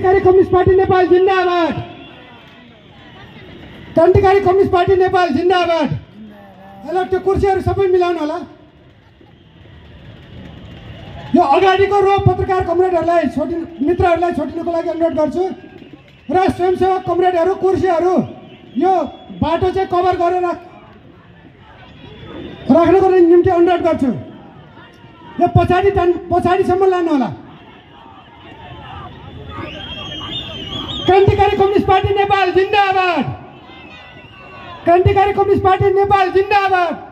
Communist party Nepal जिन्दाबाद क्रान्तिकारी communist party Nepal जिन्दाबाद hello त्यो कुर्सीहरू सबै मिलाउनु होला। यो अगाडिको रो पत्रकार कमरेडहरूलाई छोटि मित्रहरूलाई छोटिनुको लागि अनुरोध गर्छु। र स्वयंसेवक कमरेडहरू कुर्सीहरू यो बाटो चाहिँ कभर गरेर राख राख्नको निम्ति अनुरोध गर्छु। यो पछाडि पछाडिसम्म लानु होला क्रान्तिकारी कम्युनिस्ट पार्टी नेपाल जिन्दाबाद क्रान्तिकारी कम्युनिस्ट पार्टी नेपाल जिन्दाबाद